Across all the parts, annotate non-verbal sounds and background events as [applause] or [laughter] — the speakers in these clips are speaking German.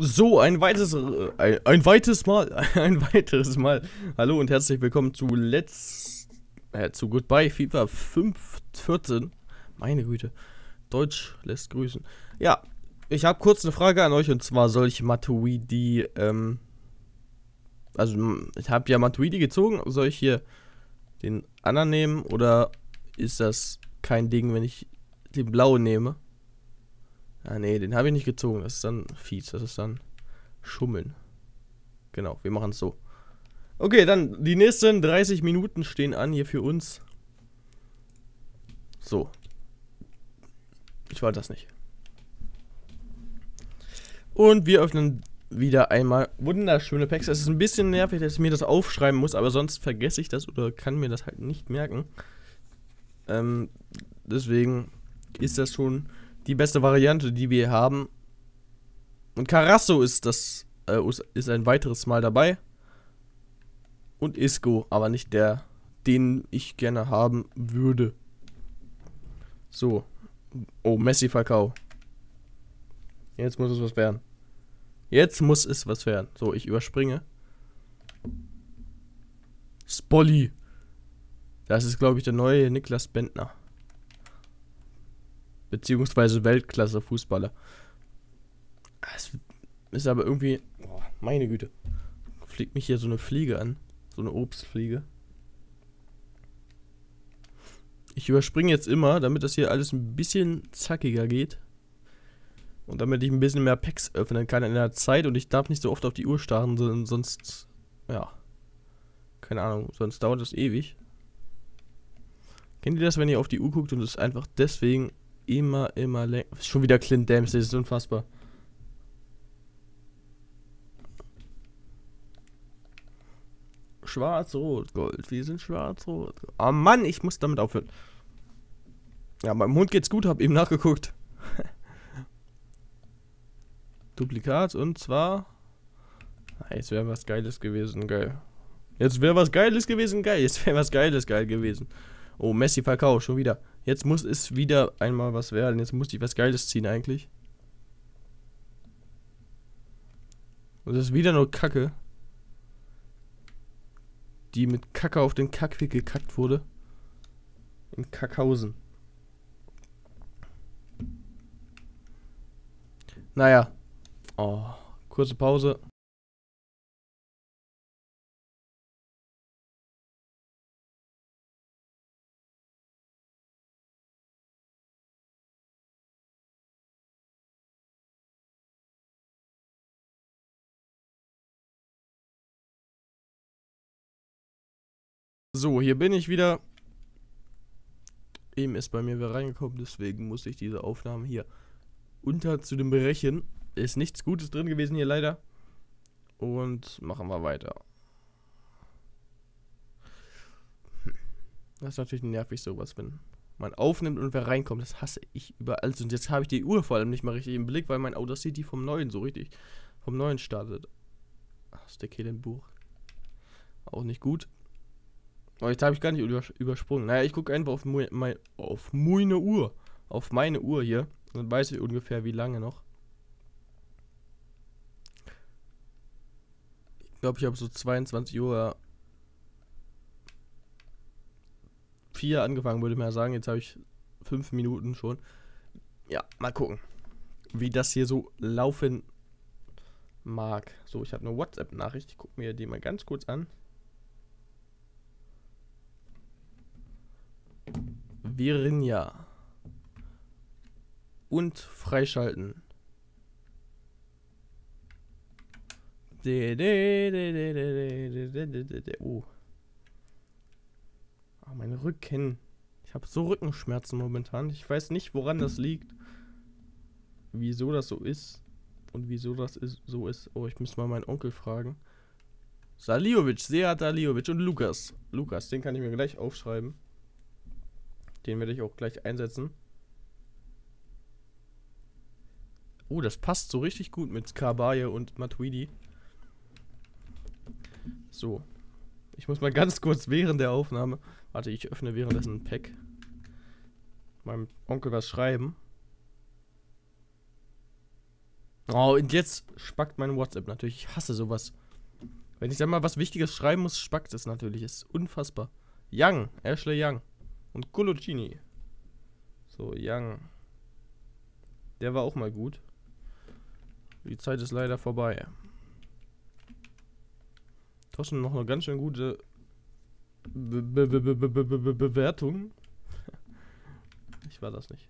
So, ein weiteres, äh, ein, ein weites Mal, [laughs] ein weiteres Mal. Hallo und herzlich willkommen zu Let's, äh, zu Goodbye FIFA 5, 14. Meine Güte, Deutsch lässt grüßen. Ja, ich habe kurz eine Frage an euch und zwar soll ich Matuidi, ähm, also ich habe ja Matuidi gezogen, soll ich hier den anderen nehmen oder ist das kein Ding, wenn ich den blauen nehme? Ah, nee, den habe ich nicht gezogen. Das ist dann fies. Das ist dann Schummeln. Genau, wir machen es so. Okay, dann die nächsten 30 Minuten stehen an hier für uns. So. Ich wollte das nicht. Und wir öffnen wieder einmal wunderschöne Packs. Es ist ein bisschen nervig, dass ich mir das aufschreiben muss, aber sonst vergesse ich das oder kann mir das halt nicht merken. Ähm, deswegen ist das schon die beste Variante, die wir haben. Und Carasso ist das äh, ist ein weiteres Mal dabei. Und Isco, aber nicht der, den ich gerne haben würde. So. Oh, Messi Falcao. Jetzt muss es was werden. Jetzt muss es was werden. So, ich überspringe. Spolly. Das ist, glaube ich, der neue Niklas Bentner. Beziehungsweise Weltklasse-Fußballer. Es ist aber irgendwie. Oh, meine Güte. Fliegt mich hier so eine Fliege an. So eine Obstfliege. Ich überspringe jetzt immer, damit das hier alles ein bisschen zackiger geht. Und damit ich ein bisschen mehr Packs öffnen kann in der Zeit und ich darf nicht so oft auf die Uhr starren, sonst, ja, keine Ahnung, sonst dauert das ewig. Kennt ihr das, wenn ihr auf die Uhr guckt und es einfach deswegen immer, immer länger. Schon wieder Clint Dempsey, das ist unfassbar. Schwarz-Rot, Gold. Wir sind schwarz-rot. Oh Mann, ich muss damit aufhören. Ja, meinem Hund geht's gut, hab eben nachgeguckt. [laughs] Duplikat und zwar. Ah, jetzt wäre was Geiles gewesen, geil. Jetzt wäre was Geiles gewesen, geil. Jetzt wäre was Geiles geil gewesen. Oh, Messi Verkauf, schon wieder. Jetzt muss es wieder einmal was werden. Jetzt muss ich was Geiles ziehen eigentlich. Und das ist wieder nur Kacke. Die mit Kacke auf den Kackweg gekackt wurde. In Kackhausen. Naja. Oh, kurze Pause. So, hier bin ich wieder. Eben ist bei mir wieder reingekommen, deswegen muss ich diese Aufnahme hier unter zu dem Brechen. Ist nichts Gutes drin gewesen hier leider. Und machen wir weiter. Das ist natürlich nervig sowas, wenn man aufnimmt und wer reinkommt. Das hasse ich überall. Und jetzt habe ich die Uhr vor allem nicht mal richtig im Blick, weil mein Audacity vom neuen so richtig vom neuen startet. Ach, ist der Buch. Auch nicht gut. Aber jetzt habe ich gar nicht übersprungen. Naja, ich gucke einfach auf, mein, auf meine Uhr. Auf meine Uhr hier. Dann weiß ich ungefähr, wie lange noch. Ich glaube, ich habe so 22 Uhr 4 angefangen, würde ich mal sagen. Jetzt habe ich 5 Minuten schon. Ja, mal gucken, wie das hier so laufen mag. So, ich habe eine WhatsApp-Nachricht. Ich gucke mir die mal ganz kurz an. Virinja. Und freischalten. Oh. oh, meine Rücken. Ich habe so Rückenschmerzen momentan. Ich weiß nicht, woran das liegt. Wieso das so ist. Und wieso das ist, so ist. Oh, ich muss mal meinen Onkel fragen. Saliovic, Seat Saliovic und Lukas. Lukas, den kann ich mir gleich aufschreiben. Den werde ich auch gleich einsetzen. Oh, das passt so richtig gut mit Kabaye und Matuidi. So. Ich muss mal ganz kurz während der Aufnahme. Warte, ich öffne währenddessen ein Pack. Meinem Onkel was schreiben. Oh, und jetzt spackt mein WhatsApp natürlich. Ich hasse sowas. Wenn ich da mal was Wichtiges schreiben muss, spackt es natürlich. Ist unfassbar. Young, Ashley Young. Und Coloccini. So, Young. Der war auch mal gut. Die Zeit ist leider vorbei. Trotzdem noch eine ganz schön gute Be Be Be Bewertung. Ich war das nicht.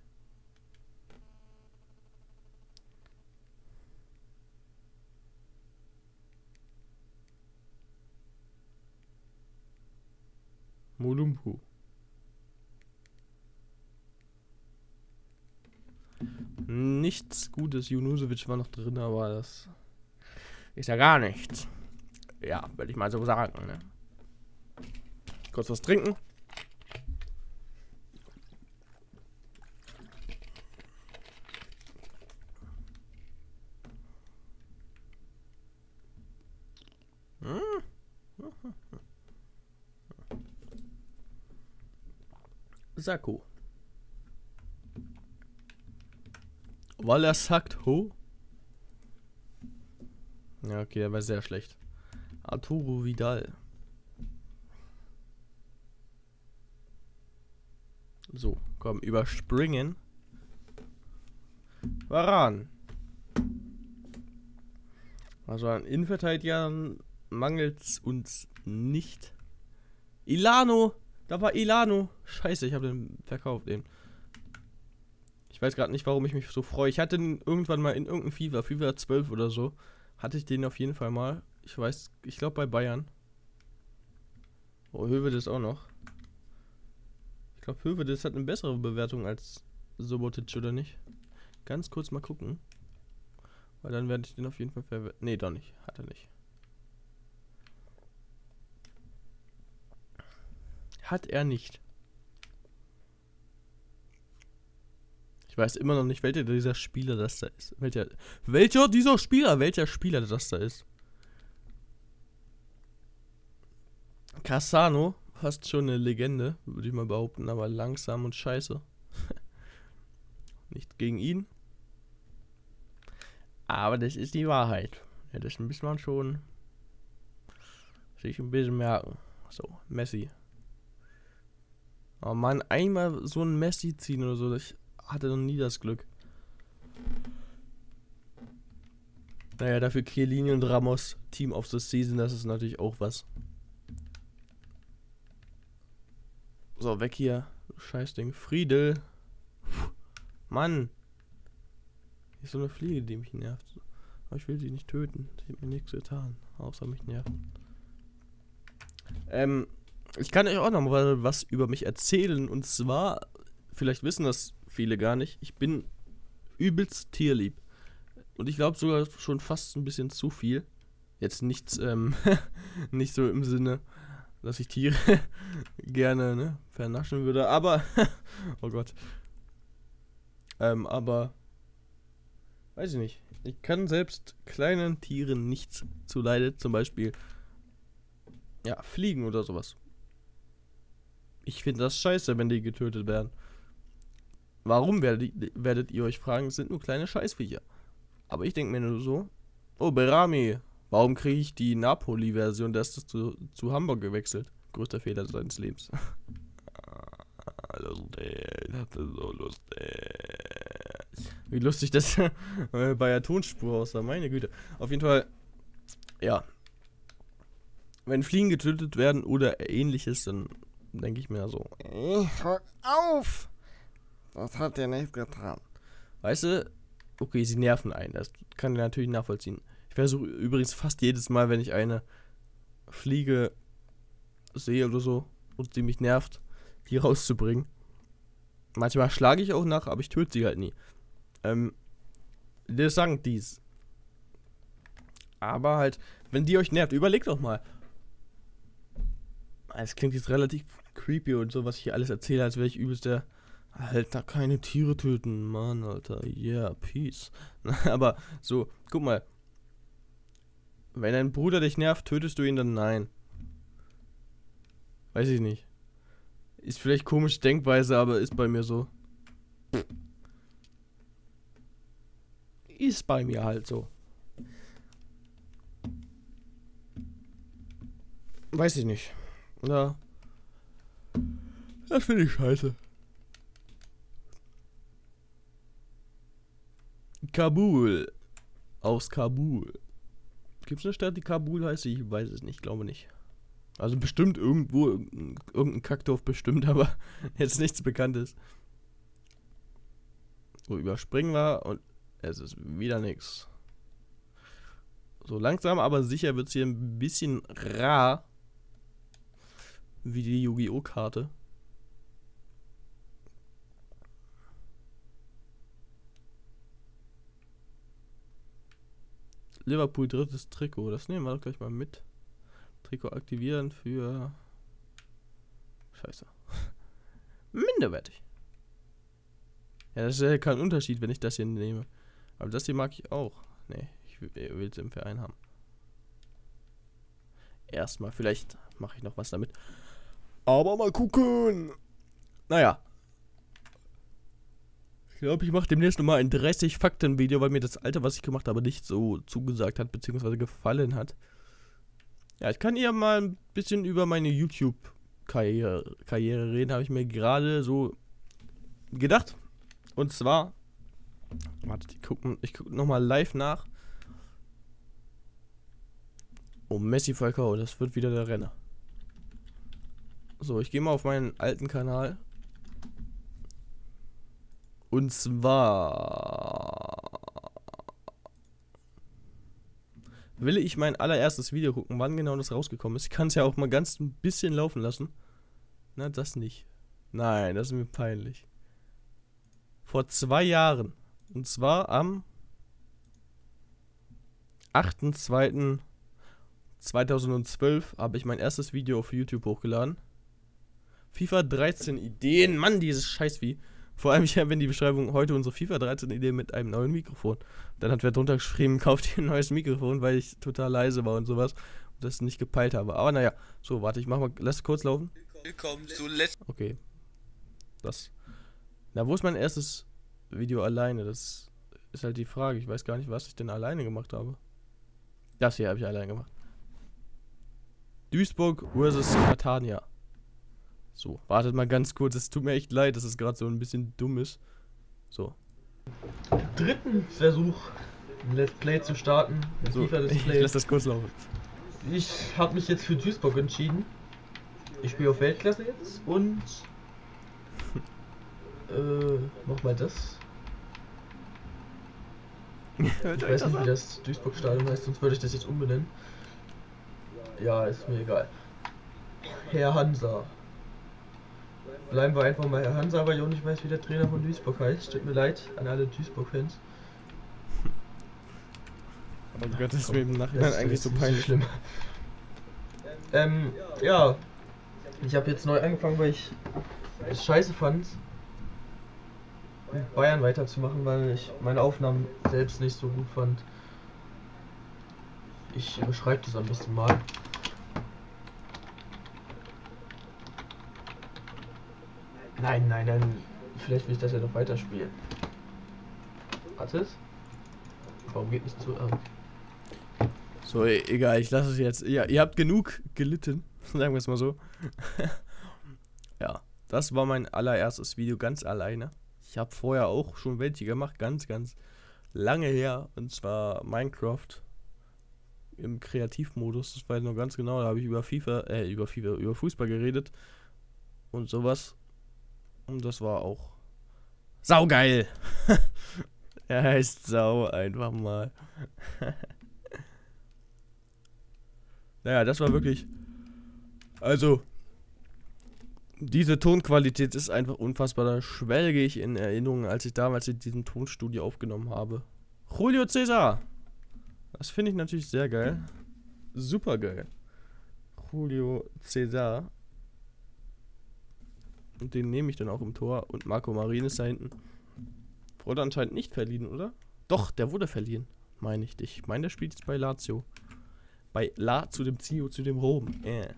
Molumpu. Nichts Gutes. Junusovic war noch drin, aber das ist ja gar nichts. Ja, würde ich mal so sagen. Ne? Kurz was trinken. Sakko. Weil er sagt, ho. Ja, okay, der war sehr schlecht. Arturo Vidal. So, komm, überspringen. Waran. Also an Innenverteidigern mangelt es uns nicht. Ilano! Da war Ilano. Scheiße, ich habe den verkauft eben. Ich weiß gerade nicht, warum ich mich so freue. Ich hatte den irgendwann mal in irgendeinem FIFA, FIFA 12 oder so, hatte ich den auf jeden Fall mal. Ich weiß, ich glaube bei Bayern. Oh, Hövedes auch noch. Ich glaube, Hövedes hat eine bessere Bewertung als Sobotic, oder nicht? Ganz kurz mal gucken. Weil dann werde ich den auf jeden Fall verwenden. Nee, doch nicht. Hat er nicht. Hat er nicht. Weiß immer noch nicht, welcher dieser Spieler das da ist. Welcher, welcher dieser Spieler, welcher Spieler das da ist. Cassano, fast schon eine Legende, würde ich mal behaupten, aber langsam und scheiße. [laughs] nicht gegen ihn. Aber das ist die Wahrheit. Ja, das muss man schon sich ein bisschen merken. So, Messi. Oh Mann, einmal so ein Messi ziehen oder so. Ich hatte noch nie das Glück. Naja, dafür Chiellini und Ramos Team of the Season, das ist natürlich auch was. So, weg hier. Scheißding. Friedel. Mann. Ist so eine Fliege, die mich nervt. Aber ich will sie nicht töten. Sie hat mir nichts getan. Außer mich nerven. Ähm, ich kann euch auch noch mal was über mich erzählen. Und zwar, vielleicht wissen das viele gar nicht, ich bin übelst tierlieb. Und ich glaube sogar schon fast ein bisschen zu viel. Jetzt nichts, ähm, [laughs] nicht so im Sinne, dass ich Tiere [laughs] gerne ne, vernaschen würde. Aber, [laughs] oh Gott. Ähm, aber, weiß ich nicht. Ich kann selbst kleinen Tieren nichts zuleide. Zum Beispiel, ja, Fliegen oder sowas. Ich finde das scheiße, wenn die getötet werden. Warum werdet, werdet ihr euch fragen? Es sind nur kleine Scheißviecher. Aber ich denke mir nur so, oh, Berami, warum kriege ich die Napoli-Version? Der ist zu, zu Hamburg gewechselt. Größter Fehler seines Lebens. [laughs] lustig, das ist so lustig. Wie lustig das [laughs] bei der Tonspur aussah, meine Güte. Auf jeden Fall, ja. Wenn Fliegen getötet werden oder ähnliches, dann denke ich mir so, hör auf! Das hat er nicht getan. Weißt du, okay, sie nerven einen, das kann ich natürlich nachvollziehen. Ich versuche übrigens fast jedes Mal, wenn ich eine Fliege sehe oder so und die mich nervt, die rauszubringen. Manchmal schlage ich auch nach, aber ich töte sie halt nie. Ähm, wir sagen dies. Aber halt, wenn die euch nervt, überlegt doch mal, es klingt jetzt relativ creepy und so, was ich hier alles erzähle, als wäre ich übelst der. Alter, keine Tiere töten, Mann, Alter. Yeah, peace. [laughs] Aber so, guck mal. Wenn dein Bruder dich nervt, tötest du ihn dann? Nein. Weiß ich nicht. Ist vielleicht komisch Denkweise, aber ist bei mir so. ist bei mir halt so. Weiß ich nicht. Ja. Das finde ich scheiße. Kabul. Aus Kabul. Gibt es eine Stadt, die Kabul heißt? Ich weiß es nicht, glaube nicht. Also bestimmt irgendwo, irgendein Kackdorf bestimmt, [laughs] aber jetzt nichts Bekanntes. So, überspringen wir und es ist wieder nichts. So langsam, aber sicher wird es hier ein bisschen rar. Wie die Yu-Gi-Oh! Karte. Liverpool drittes Trikot. Das nehmen wir doch gleich mal mit. Trikot aktivieren für. Scheiße. [laughs] Minderwertig. Ja, das ist ja kein Unterschied, wenn ich das hier nehme. Aber das hier mag ich auch. Nee, ich will es im Verein haben. Erstmal, vielleicht mache ich noch was damit. Aber mal gucken. Naja, ich glaube, ich mache demnächst nochmal ein 30-Fakten-Video, weil mir das alte, was ich gemacht habe, nicht so zugesagt hat, beziehungsweise gefallen hat. Ja, ich kann eher mal ein bisschen über meine YouTube-Karriere Karriere reden, habe ich mir gerade so gedacht. Und zwar, warte, ich gucke guck nochmal live nach. Oh, Messi Falcao, das wird wieder der Renner. So, ich gehe mal auf meinen alten Kanal und zwar will ich mein allererstes Video gucken, wann genau das rausgekommen ist. Ich kann es ja auch mal ganz ein bisschen laufen lassen. Na, das nicht. Nein, das ist mir peinlich. Vor zwei Jahren. Und zwar am 8.2.2012 habe ich mein erstes Video auf YouTube hochgeladen. FIFA 13 Ideen. Mann, dieses Scheißvieh. Vor allem, [laughs] ich habe in die Beschreibung heute unsere FIFA 13 Idee mit einem neuen Mikrofon. Dann hat wer drunter geschrieben, [laughs] kauft ihr ein neues Mikrofon, weil ich total leise war und sowas und das nicht gepeilt habe. Aber naja, so, warte, ich mach mal, lass kurz laufen. Willkommen zu Let's. Okay. Das. Na, wo ist mein erstes Video alleine? Das ist halt die Frage. Ich weiß gar nicht, was ich denn alleine gemacht habe. Das hier habe ich alleine gemacht. Duisburg versus Catania. So, wartet mal ganz kurz. Es tut mir echt leid, dass es gerade so ein bisschen dumm ist. So. Dritten Versuch, ein Let's Play zu starten. So, ich, ich lass das kurz laufen. Ich habe mich jetzt für Duisburg entschieden. Ich spiele auf Weltklasse jetzt und [laughs] äh, mach mal das. ich weiß nicht, wie das Duisburg-Stadion heißt, sonst würde ich das jetzt umbenennen. Ja, ist mir egal. Herr Hansa. Bleiben wir einfach mal Herr Hansa, weil ich weiß, wie der Trainer von Duisburg heißt. Tut mir leid an alle Duisburg-Fans. Oh Gott, das ist mir im Nachhinein eigentlich so peinlich. Schlimm. Ähm, ja. Ich habe jetzt neu angefangen, weil ich es scheiße fand, mit Bayern weiterzumachen, weil ich meine Aufnahmen selbst nicht so gut fand. Ich beschreibe das am besten mal. Nein, nein, nein. Vielleicht will ich das ja noch weiterspielen. Wartet. Warum geht nicht zu? Ah. So, e egal, ich lasse es jetzt. Ja, ihr habt genug gelitten, [laughs] sagen wir es mal so. [laughs] ja, das war mein allererstes Video ganz alleine. Ich habe vorher auch schon welche gemacht, ganz, ganz lange her. Und zwar Minecraft im Kreativmodus. Das war noch ganz genau. Da habe ich über FIFA, äh, über FIFA, über Fußball geredet und sowas. Und das war auch saugeil. [laughs] er heißt Sau einfach mal. [laughs] naja, das war wirklich. Also, diese Tonqualität ist einfach unfassbar. Da schwelge ich in Erinnerungen, als ich damals in diesem Tonstudio aufgenommen habe. Julio Cesar. Das finde ich natürlich sehr geil. Super geil. Julio Cesar. Und den nehme ich dann auch im Tor. Und Marco Marin ist da hinten. Wurde anscheinend nicht verliehen, oder? Doch, der wurde verliehen. Meine ich dich. Ich meine, der spielt jetzt bei Lazio. Bei La zu dem Zio, zu dem Rom. Äh.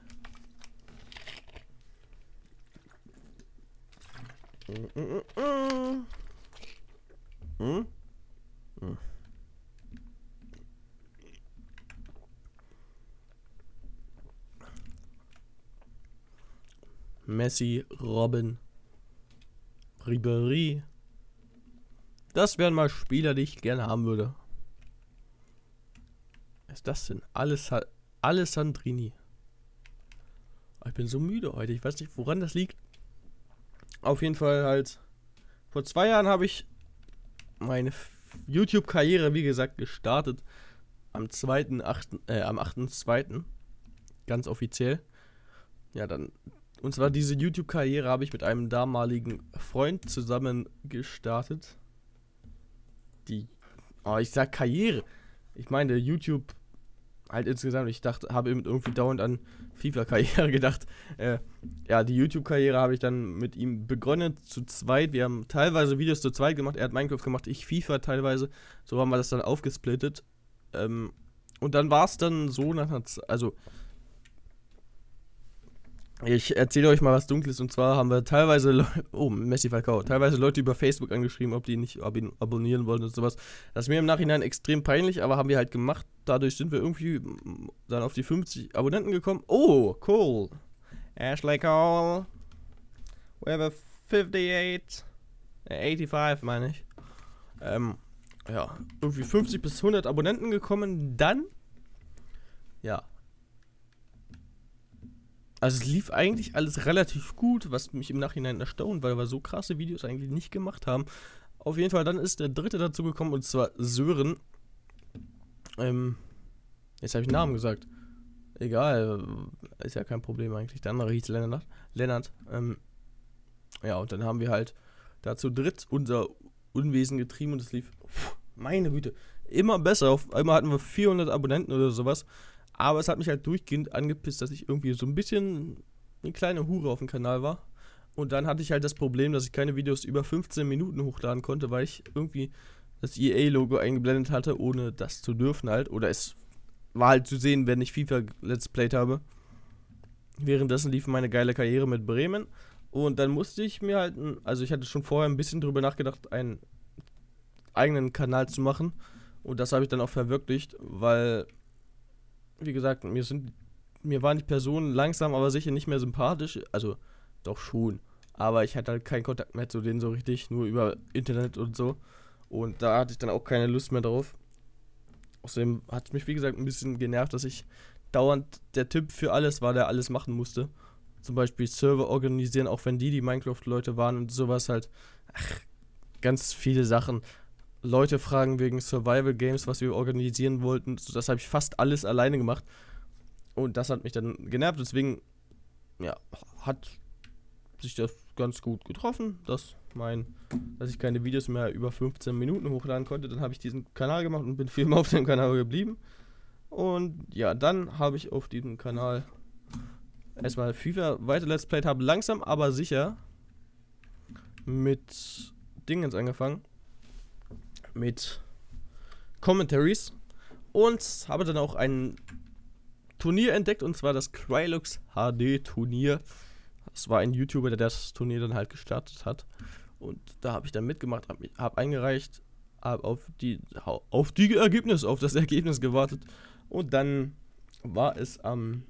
Hm? Hm? Messi, Robin, Ribery. Das wären mal Spieler, die ich gerne haben würde. Was ist das denn? Alles Alessandrini. Ich bin so müde heute. Ich weiß nicht, woran das liegt. Auf jeden Fall halt. Vor zwei Jahren habe ich meine YouTube-Karriere, wie gesagt, gestartet. Am 2.8., äh, am 8.2. Ganz offiziell. Ja, dann. Und zwar diese YouTube-Karriere habe ich mit einem damaligen Freund zusammen gestartet. Die. Oh, ich sag Karriere. Ich meine, YouTube halt insgesamt, ich dachte, habe irgendwie dauernd an FIFA-Karriere [laughs] gedacht. Äh, ja, die YouTube-Karriere habe ich dann mit ihm begonnen, zu zweit. Wir haben teilweise Videos zu zweit gemacht. Er hat Minecraft gemacht, ich FIFA teilweise. So haben wir das dann aufgesplittet. Ähm, und dann war es dann so, nach also ich erzähle euch mal was Dunkles und zwar haben wir teilweise, Le oh, Messi Falcao, teilweise Leute über Facebook angeschrieben, ob die nicht ab abonnieren wollen und sowas. Das ist mir im Nachhinein extrem peinlich, aber haben wir halt gemacht. Dadurch sind wir irgendwie dann auf die 50 Abonnenten gekommen. Oh, cool. Ashley Cole. We have a 58. Äh, 85 meine ich. Ähm, ja, irgendwie 50 bis 100 Abonnenten gekommen. Dann, ja, also es lief eigentlich alles relativ gut, was mich im Nachhinein erstaunt, weil wir so krasse Videos eigentlich nicht gemacht haben. Auf jeden Fall, dann ist der dritte dazu gekommen und zwar Sören. Ähm, jetzt habe ich Namen gesagt. Egal, ist ja kein Problem eigentlich. Der andere hieß Lennart. Lennart. Ähm, ja, und dann haben wir halt dazu dritt unser Unwesen getrieben und es lief, pff, meine Güte, immer besser. Auf einmal hatten wir 400 Abonnenten oder sowas. Aber es hat mich halt durchgehend angepisst, dass ich irgendwie so ein bisschen eine kleine Hure auf dem Kanal war. Und dann hatte ich halt das Problem, dass ich keine Videos über 15 Minuten hochladen konnte, weil ich irgendwie das EA-Logo eingeblendet hatte, ohne das zu dürfen halt. Oder es war halt zu sehen, wenn ich FIFA Let's Played habe. Währenddessen lief meine geile Karriere mit Bremen. Und dann musste ich mir halt, also ich hatte schon vorher ein bisschen drüber nachgedacht, einen eigenen Kanal zu machen. Und das habe ich dann auch verwirklicht, weil wie gesagt, mir sind mir waren die Personen langsam, aber sicher nicht mehr sympathisch. Also doch schon. Aber ich hatte halt keinen Kontakt mehr zu denen so richtig, nur über Internet und so. Und da hatte ich dann auch keine Lust mehr drauf. Außerdem hat es mich, wie gesagt, ein bisschen genervt, dass ich dauernd der Typ für alles war, der alles machen musste. Zum Beispiel Server organisieren, auch wenn die die Minecraft-Leute waren und sowas halt. Ach, ganz viele Sachen. Leute fragen wegen Survival Games, was wir organisieren wollten. Das habe ich fast alles alleine gemacht. Und das hat mich dann genervt. Deswegen, ja, hat sich das ganz gut getroffen, dass mein, dass ich keine Videos mehr über 15 Minuten hochladen konnte. Dann habe ich diesen Kanal gemacht und bin viel mehr auf dem Kanal geblieben. Und ja, dann habe ich auf diesem Kanal erstmal FIFA weiter Let's Played, habe langsam aber sicher mit Dingens angefangen mit Commentaries und habe dann auch ein Turnier entdeckt und zwar das Krylux HD Turnier. Das war ein YouTuber, der das Turnier dann halt gestartet hat. Und da habe ich dann mitgemacht, habe hab eingereicht, habe auf die, auf die Ergebnis, auf das Ergebnis gewartet. Und dann war es am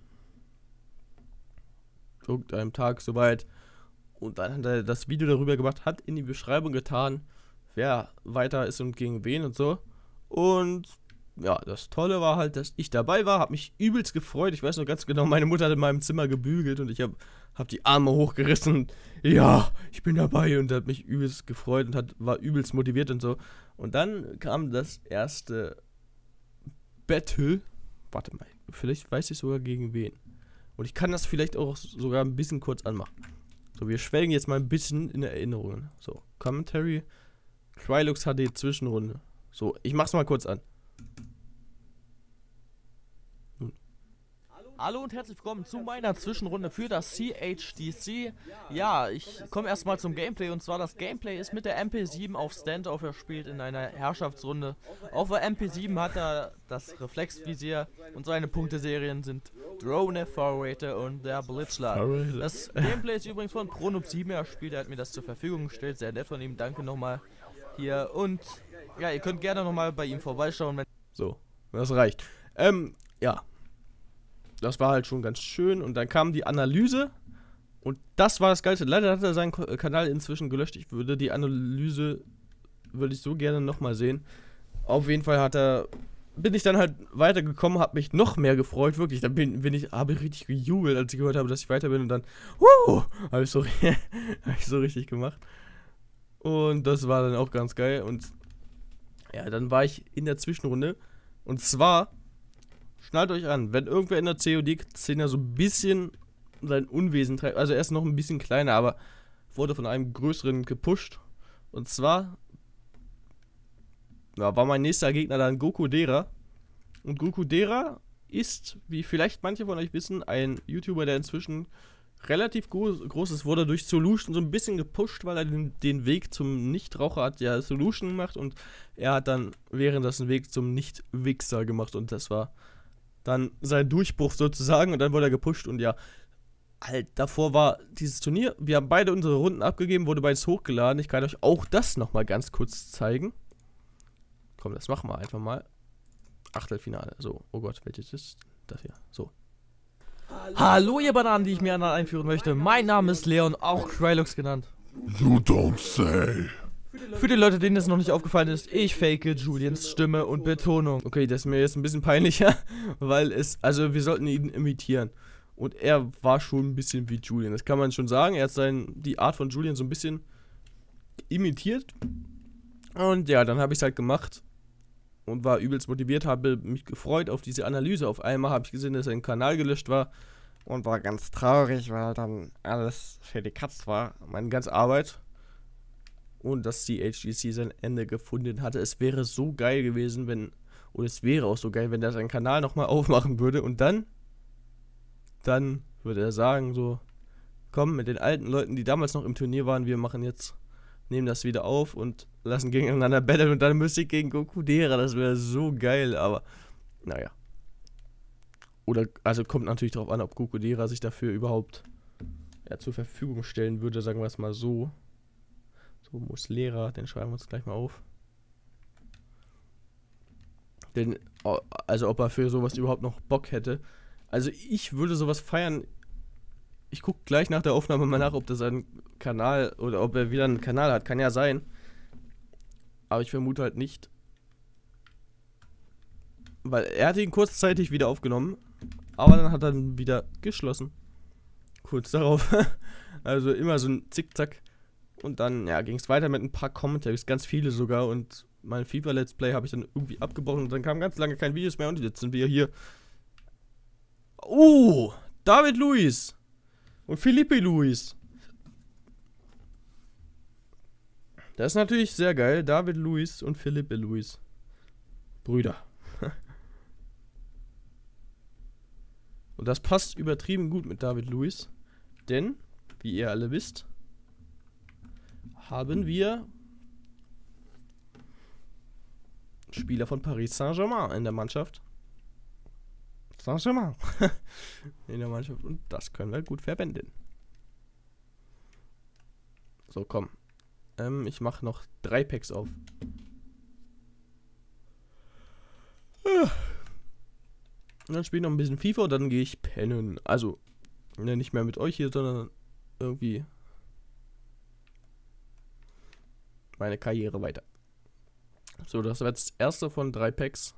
irgendeinem Tag soweit. Und dann hat er das Video darüber gemacht, hat in die Beschreibung getan, wer weiter ist und gegen wen und so. Und ja, das Tolle war halt, dass ich dabei war, habe mich übelst gefreut. Ich weiß noch ganz genau, meine Mutter hat in meinem Zimmer gebügelt und ich habe hab die Arme hochgerissen ja, ich bin dabei und hat mich übelst gefreut und hat, war übelst motiviert und so. Und dann kam das erste Battle. Warte mal, vielleicht weiß ich sogar gegen wen. Und ich kann das vielleicht auch sogar ein bisschen kurz anmachen. So, wir schwelgen jetzt mal ein bisschen in Erinnerungen. So, Commentary. Krylux HD Zwischenrunde. So, ich mach's mal kurz an. Hallo und herzlich willkommen zu meiner Zwischenrunde für das CHDC. Ja, ich komme erstmal zum Gameplay und zwar das Gameplay ist mit der MP7 auf Standoff erspielt in einer Herrschaftsrunde. Auf der MP7 hat er das Reflexvisier und seine Punkteserien sind Drone, Forrater und der Blitzschlag. Das Gameplay ist übrigens von Pronub7 erspielt, er hat mir das zur Verfügung gestellt, sehr nett von ihm, danke nochmal hier. Und ja, ihr könnt gerne nochmal bei ihm vorbeischauen. Wenn so, das reicht. Ähm, ja. Das war halt schon ganz schön. Und dann kam die Analyse Und das war das Geilste. Leider hat er seinen Kanal inzwischen gelöscht. Ich würde die Analyse, würde ich so gerne nochmal sehen. Auf jeden Fall hat er, bin ich dann halt weitergekommen, habe mich noch mehr gefreut, wirklich. Dann bin, bin ich, habe ich richtig gejubelt, als ich gehört habe, dass ich weiter bin. Und dann, wuh, habe ich, so, [laughs] hab ich so richtig gemacht. Und das war dann auch ganz geil. Und ja, dann war ich in der Zwischenrunde. Und zwar, schnallt euch an, wenn irgendwer in der COD-Szene so ein bisschen sein Unwesen treibt, also er ist noch ein bisschen kleiner, aber wurde von einem größeren gepusht. Und zwar ja, war mein nächster Gegner dann Goku Dera. Und Goku Dera ist, wie vielleicht manche von euch wissen, ein YouTuber, der inzwischen relativ groß, groß ist, wurde durch Solution so ein bisschen gepusht, weil er den, den Weg zum Nichtraucher hat ja Solution gemacht und er hat dann währenddessen Weg zum Nicht-Wichser gemacht und das war dann sein Durchbruch sozusagen und dann wurde er gepusht und ja, halt davor war dieses Turnier, wir haben beide unsere Runden abgegeben, wurde beides hochgeladen, ich kann euch auch das nochmal ganz kurz zeigen. Komm, das machen wir einfach mal. Achtelfinale, so, oh Gott, welches ist das hier? So. Hallo ihr Bananen, die ich mir einführen möchte. Mein Name ist Leon, auch Krylux genannt. You don't say. Für die Leute, denen das noch nicht aufgefallen ist, ich fake Julians Stimme und Betonung. Okay, das ist mir jetzt ein bisschen peinlicher, [laughs] weil es, also wir sollten ihn imitieren. Und er war schon ein bisschen wie Julian, das kann man schon sagen. Er hat sein, die Art von Julian so ein bisschen imitiert. Und ja, dann habe ich es halt gemacht und war übelst motiviert, habe mich gefreut auf diese Analyse. Auf einmal habe ich gesehen, dass sein Kanal gelöscht war und war ganz traurig, weil dann alles für die Katz war, meine ganze Arbeit. Und dass die HGC sein Ende gefunden hatte. Es wäre so geil gewesen, wenn, und es wäre auch so geil, wenn er seinen Kanal nochmal [laughs] aufmachen würde und dann, dann würde er sagen so, komm, mit den alten Leuten, die damals noch im Turnier waren, wir machen jetzt nehmen das wieder auf und lassen gegeneinander battlen und dann müsste ich gegen Goku Dera. Das wäre so geil, aber naja. Oder, also kommt natürlich darauf an, ob Goku Dera sich dafür überhaupt ja, zur Verfügung stellen würde, sagen wir es mal so. So, muss Lehrer, den schreiben wir uns gleich mal auf. Denn, also ob er für sowas überhaupt noch Bock hätte. Also ich würde sowas feiern. Ich gucke gleich nach der Aufnahme mal nach, ob das ein Kanal oder ob er wieder einen Kanal hat. Kann ja sein. Aber ich vermute halt nicht. Weil er hat ihn kurzzeitig wieder aufgenommen. Aber dann hat er ihn wieder geschlossen. Kurz darauf. [laughs] also immer so ein Zickzack. Und dann ja, ging es weiter mit ein paar Commentaries, ganz viele sogar. Und mein FIFA Let's Play habe ich dann irgendwie abgebrochen. Und dann kam ganz lange kein Videos mehr. Und jetzt sind wir hier. Oh, David Luis. Und Felipe Luis. Das ist natürlich sehr geil. David Luis und Philippe Luis. Brüder. [laughs] und das passt übertrieben gut mit David Luis. Denn, wie ihr alle wisst, haben wir Spieler von Paris Saint-Germain in der Mannschaft. Saint-Germain. [laughs] in der Mannschaft. Und das können wir gut verwenden. So, komm. Ähm, ich mache noch drei Packs auf. Und dann spiele ich noch ein bisschen FIFA und dann gehe ich pennen. Also, ne, nicht mehr mit euch hier, sondern irgendwie meine Karriere weiter. So, das war jetzt das erste von drei Packs.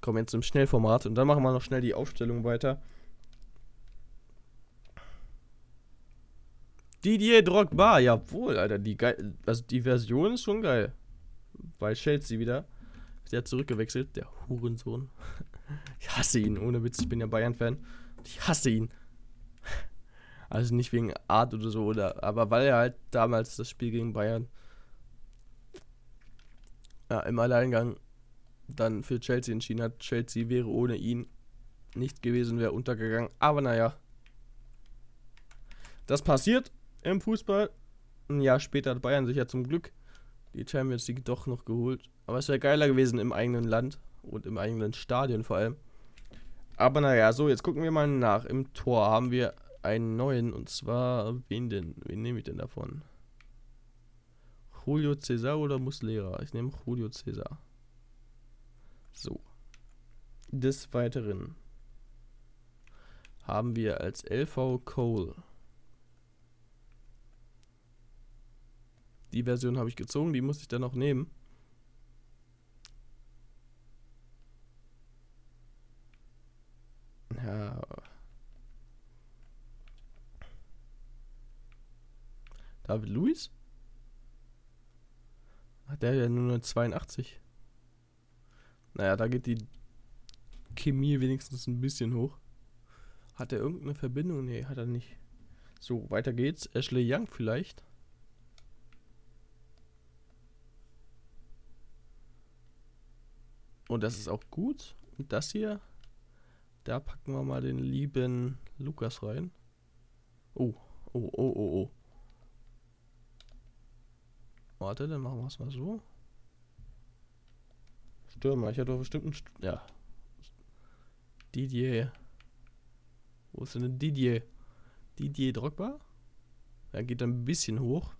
Kommen jetzt im Schnellformat und dann machen wir noch schnell die Aufstellung weiter. Didier Drogba, jawohl, Alter, die geil, also die Version ist schon geil. Bei Chelsea wieder. Der hat zurückgewechselt, der Hurensohn. [laughs] Ich hasse ihn, ohne Witz, ich bin ja Bayern-Fan. Ich hasse ihn. Also nicht wegen Art oder so, oder, aber weil er halt damals das Spiel gegen Bayern ja, im Alleingang dann für Chelsea entschieden hat. Chelsea wäre ohne ihn nicht gewesen, wäre untergegangen. Aber naja. Das passiert im Fußball. Ein Jahr später hat Bayern sich ja zum Glück die Champions League doch noch geholt. Aber es wäre geiler gewesen im eigenen Land und im eigenen Stadion vor allem. Aber naja, so, jetzt gucken wir mal nach. Im Tor haben wir einen neuen und zwar, wen denn? Wen nehme ich denn davon? Julio Cesar oder Muslera? Ich nehme Julio Cesar. So. Des Weiteren haben wir als LV Cole. Die Version habe ich gezogen, die muss ich dann noch nehmen. Ja. David Luis? Hat der ja nur eine 82. Naja, da geht die Chemie wenigstens ein bisschen hoch. Hat er irgendeine Verbindung? Nee, hat er nicht. So, weiter geht's. Ashley Young vielleicht. Und das ist auch gut. Und das hier, da packen wir mal den lieben Lukas rein. Oh, oh, oh, oh, oh. Warte, dann machen wir es mal so. Stürmer, ich hatte doch bestimmt einen... St ja. Didier. Wo ist denn Didier? Didier Drogba? Er geht ein bisschen hoch.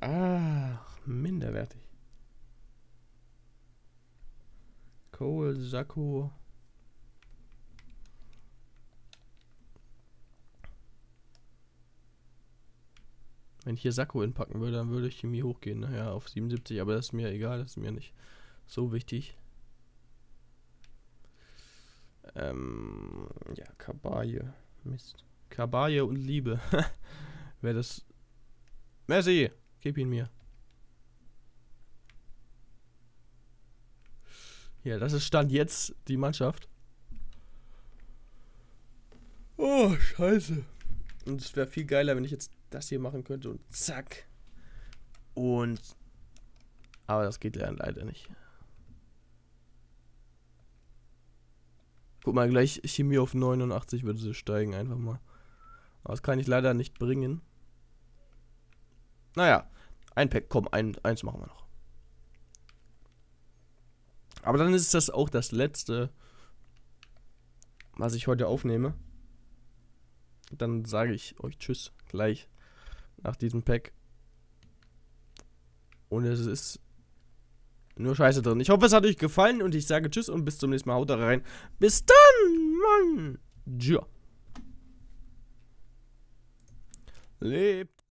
Ach, minderwertig. Cole, Sakko. Wenn ich hier Sakko inpacken würde, dann würde ich Chemie hochgehen. Naja, auf 77, aber das ist mir egal, das ist mir nicht so wichtig. Ähm, ja, Kabaye. Mist. Kabaye und Liebe. [laughs] Wäre das. Messi! Gib ihn mir. Ja, das ist Stand jetzt die Mannschaft. Oh, scheiße. Und es wäre viel geiler, wenn ich jetzt das hier machen könnte und zack. Und. Aber das geht leider nicht. Guck mal, gleich Chemie auf 89 würde sie steigen, einfach mal. Aber das kann ich leider nicht bringen. Naja, ein Pack, komm, ein, eins machen wir noch. Aber dann ist das auch das letzte, was ich heute aufnehme. Dann sage ich euch Tschüss gleich nach diesem Pack. Und es ist nur Scheiße drin. Ich hoffe, es hat euch gefallen und ich sage Tschüss und bis zum nächsten Mal. Haut da rein. Bis dann, Mann. Ja. Lebt.